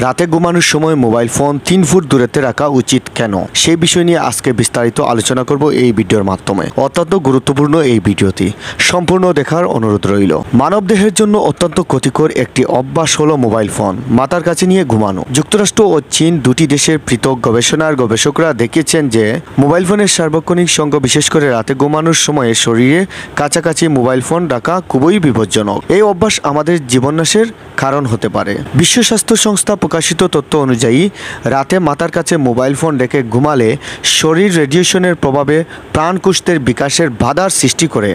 রাতে ঘুমানোর সময় মোবাইল ফোন তিন ফুট দূরেতে রাখা উচিত কেন? সেই বিষয় নিয়ে আজকে বিস্তারিত আলোচনা করব এই ভিডিওর মাধ্যমে। অত্যন্ত গুরুত্বপূর্ণ এই ভিডিওটি। সম্পূর্ণ দেখার অনুরোধ রইল। মানব দেহের জন্য অত্যন্ত ক্ষতিকর একটি অভ্যাস হলো মোবাইল ফোন। মাথার কাছে নিয়ে ঘুমানো। যুক্তরাষ্ট্র ও চীন দুটি দেশের পৃথক গবেষণার গবেষকরা দেখিয়েছেন যে, মোবাইল ফোনের সার্বক্ষণিক সঙ্গ বিশেষ করে রাতে ঘুমানোর সময়ে শরীরে কাছাকাছি মোবাইল ফোন রাখা খুবই বিপজ্জনক। এই অভ্যাস আমাদের জীবননাশের কারণ হতে পারে। বিশ্ব স্বাস্থ্য সংস্থা প্রকাশিত তথ্য অনুযায়ী, রাতে মাতার কাছে মোবাইল ফোন রেখে ঘুমালে শরীর রেডিয়েশনের প্রভাবে প্রাণকুষ্ঠের বিকাশের বাধার সৃষ্টি করে।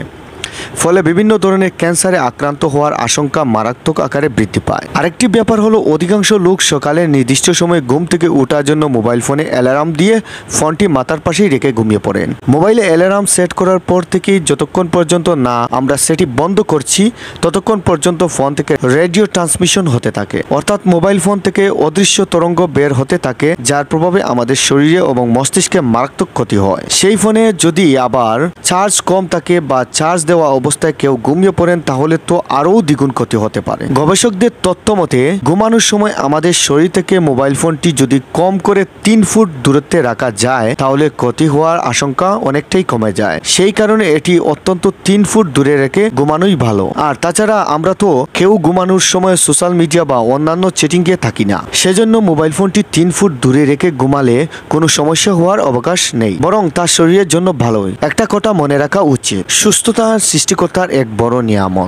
ফলে বিভিন্ন ধরনের ক্যান্সারে আক্রান্ত হওয়ার আশঙ্কা মারাত্মক আকারে বৃদ্ধি পায়। আরেকটি ব্যাপার হলো, অধিকাংশ লোক সকালে নির্দিষ্ট সময়ে ঘুম থেকে ওঠার জন্য মোবাইল ফোনে অ্যালার্ম দিয়ে ফোনটি মাথার পাশেই রেখে ঘুমিয়ে পড়েন। মোবাইলে অ্যালার্ম সেট করার পর থেকেই যতক্ষণ পর্যন্ত না আমরা সেটি বন্ধ করছি, ততক্ষণ পর্যন্ত ফোন থেকে রেডিও ট্রান্সমিশন হতে থাকে। অর্থাৎ মোবাইল ফোন থেকে অদৃশ্য তরঙ্গ বের হতে থাকে, যার প্রভাবে আমাদের শরীরে এবং মস্তিষ্কে মারাত্মক ক্ষতি হয়। সেই ফোনে যদি আবার চার্জ কম থাকে বা চার্জ দেওয়া অবস্থায় কেউ ঘুমিয়ে পড়েন, তাহলে তো আরও দ্বিগুণ ক্ষতি হতে পারে। গবেষকদের তথ্য মতে, ঘুমানোর সময় আমাদের শরীর থেকে মোবাইল ফোনটি যদি কম করে তিন ফুট দূরত্বে রাখা যায়, তাহলে ক্ষতি হওয়ার আশঙ্কা অনেকটাই কমে যায়। সেই কারণে এটি অত্যন্ত তিন ফুট দূরে রেখে ঘুমানোই ভালো। আর তাছাড়া আমরা তো কেউ ঘুমানোর সময় সোশ্যাল মিডিয়া বা অন্যান্য চেটিংয়ে থাকি না। সেজন্য মোবাইল ফোনটি তিন ফুট দূরে রেখে ঘুমালে কোনো সমস্যা হওয়ার অবকাশ নেই, বরং তার শরীরের জন্য ভালোই। একটা কথা মনে রাখা উচিত, সুস্থতা সৃষ্টিকর্তার এক বড় নিয়ামত।